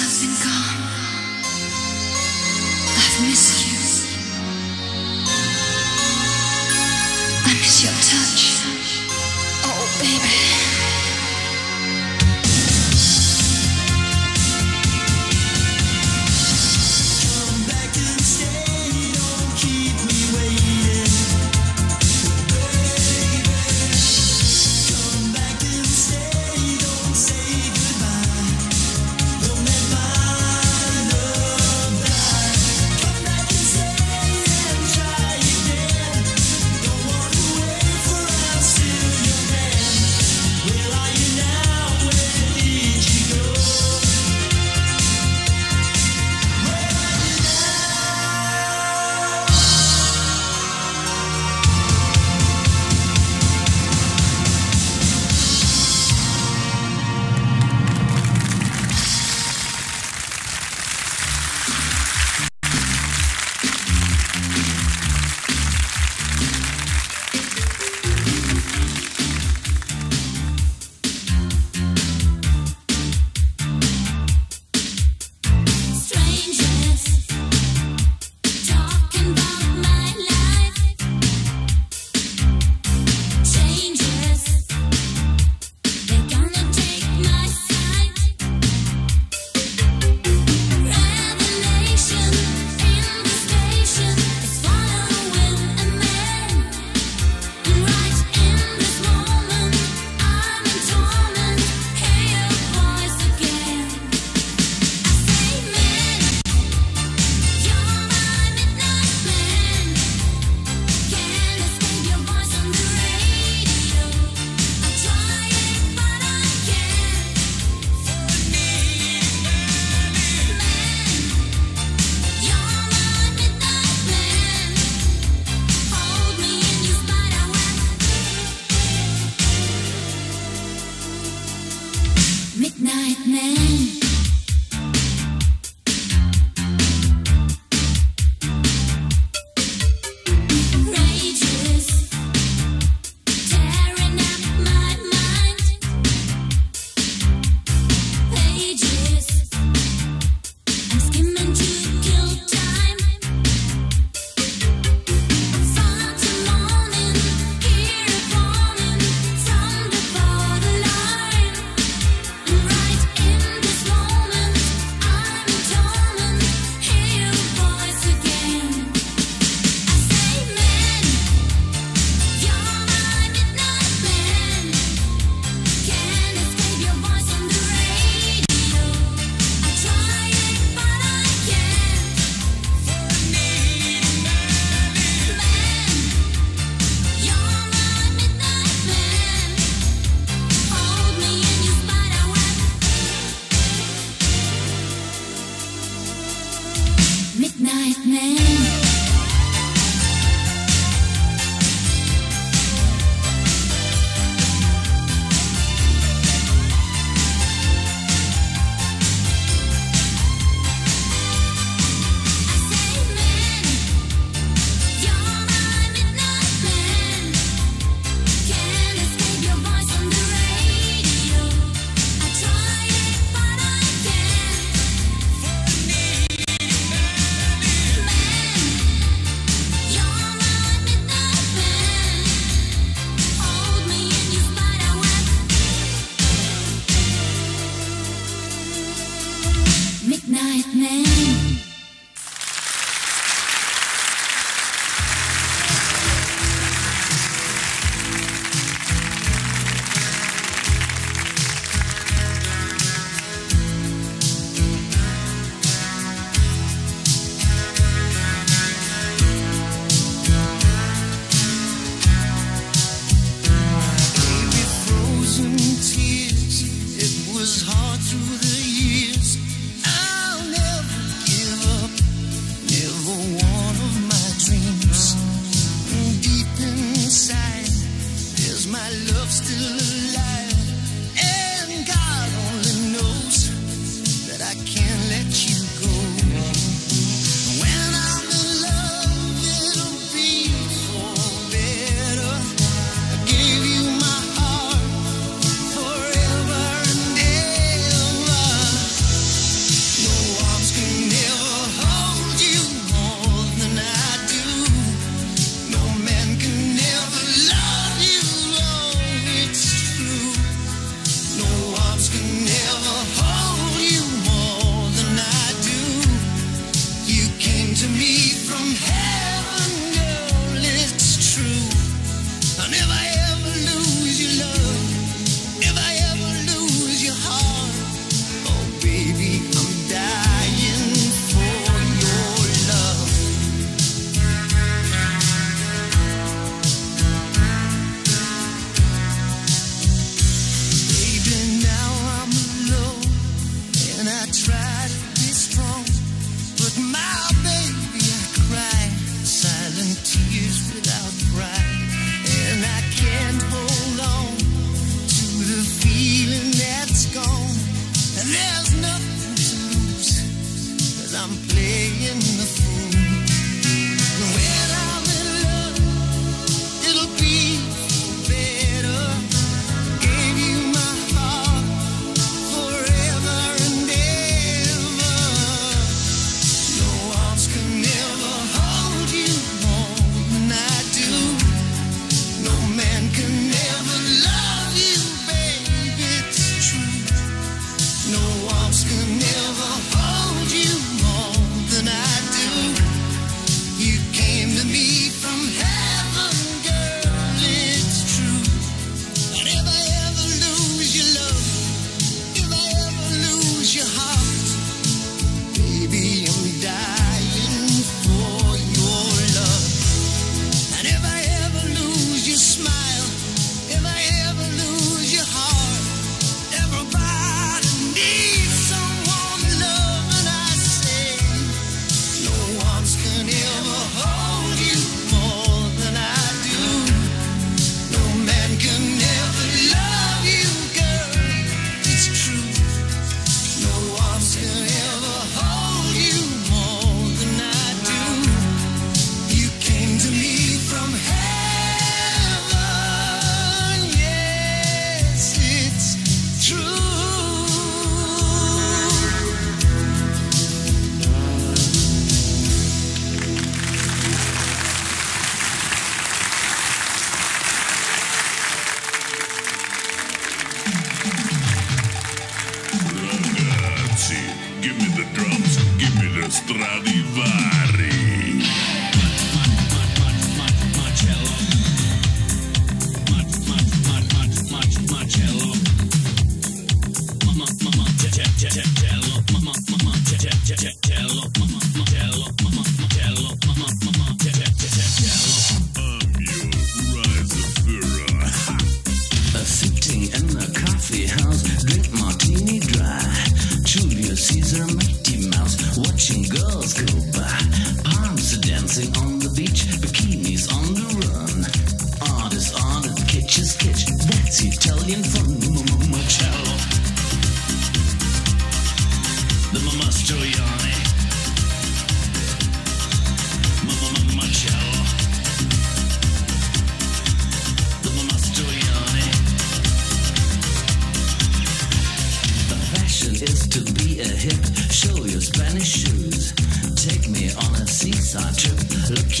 thousand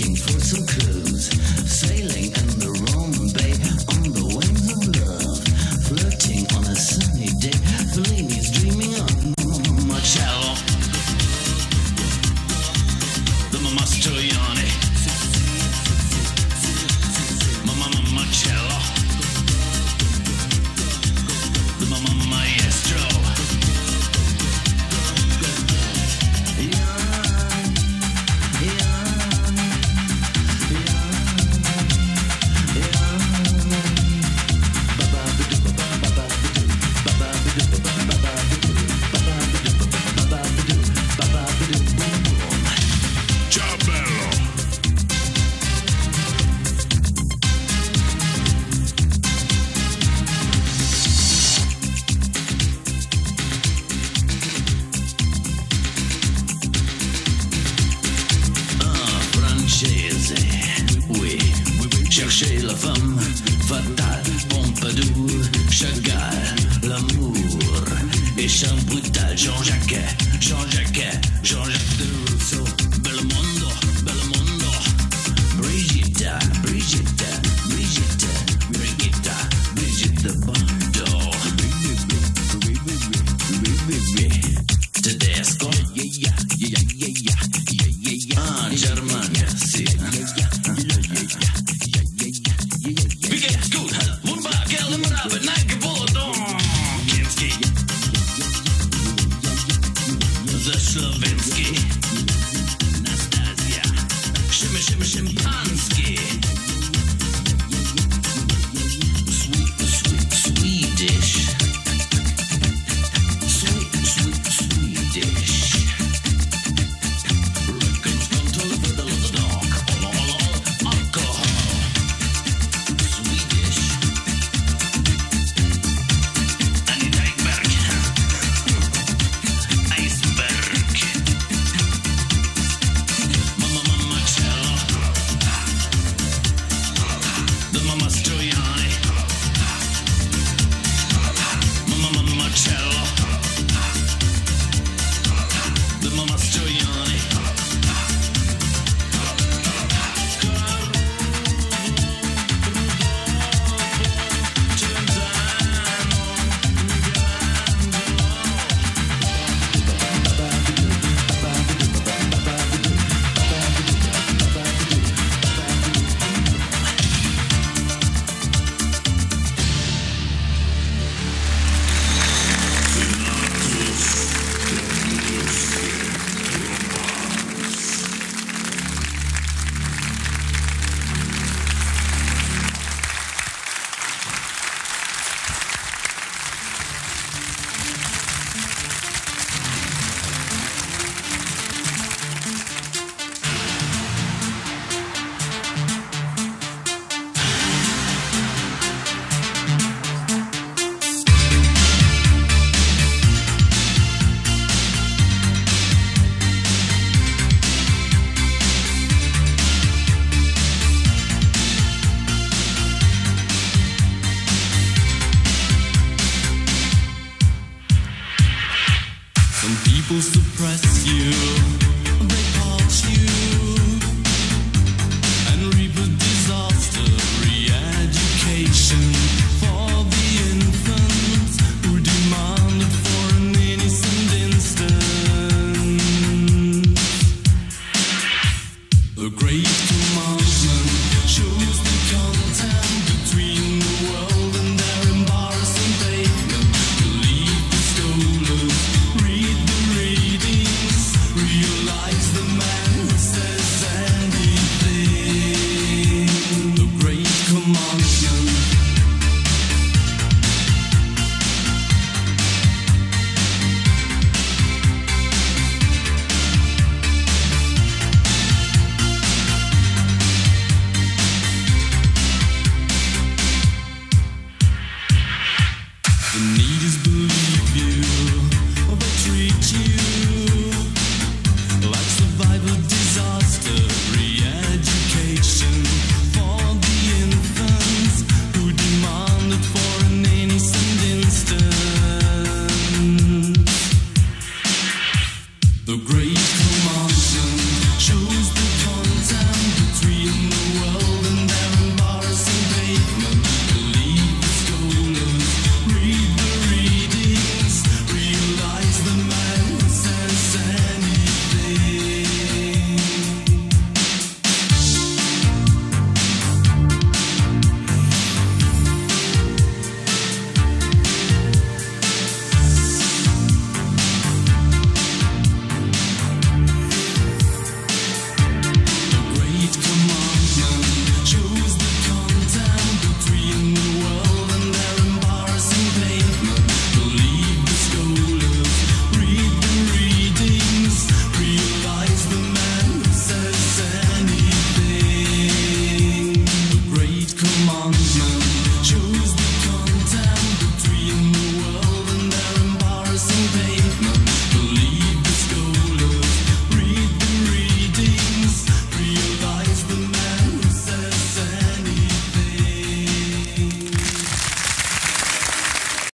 looking for some clues. Sailing